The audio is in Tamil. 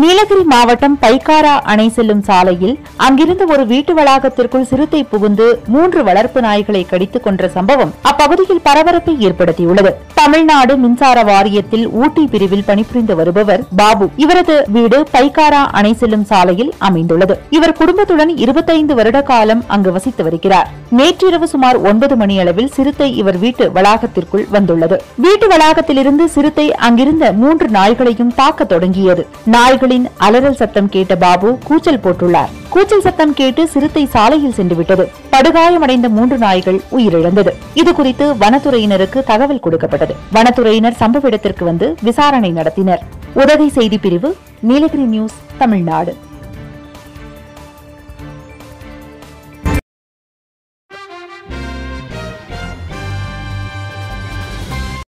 நீலகிரி மாவட்டம் பைக்காரா அணை செல்லும் சாலையில் அங்கிருந்த ஒரு வீட்டு வளாகத்திற்குள் சிறுத்தை புகுந்து மூன்று வளர்ப்பு நாய்களை கடித்துக் கொன்ற சம்பவம் அப்பகுதியில் பரபரப்பை ஏற்படுத்தியுள்ளது. தமிழ்நாடு மின்சார வாரியத்தில் ஊட்டி பிரிவில் பணிபுரிந்து வருபவர் பாபு. இவரது வீடு பைக்காரா அணை செல்லும் சாலையில் அமைந்துள்ளது. இவர் குடும்பத்துடன் இருபத்தைந்து வருட காலம் அங்கு வசித்து வருகிறார். நேற்றிரவு சுமார் ஒன்பது மணி அளவில் சிறுத்தை இவர் வீட்டு வளாகத்திற்குள் வந்துள்ளது. வீட்டு வளாகத்திலிருந்து சிறுத்தை அங்கிருந்த மூன்று நாய்களையும் தாக்க தொடங்கியது. நாய்களின் அலறல் சத்தம் கேட்ட பாபு கூச்சல் போட்டுள்ளார். கூச்சல் சத்தம் கேட்டு சிறுத்தை சாலையில் சென்றுவிட்டது. படுகாயமடைந்த மூன்று நாய்கள் உயிரிழந்தது. இது குறித்து வனத்துறையினருக்கு தகவல் கொடுக்கப்பட்டது. வனத்துறையினர் சம்பவ இடத்திற்கு வந்து விசாரணை நடத்தினர். உதகை செய்தி பிரிவு நீலகிரி நியூஸ் தமிழ்நாடு.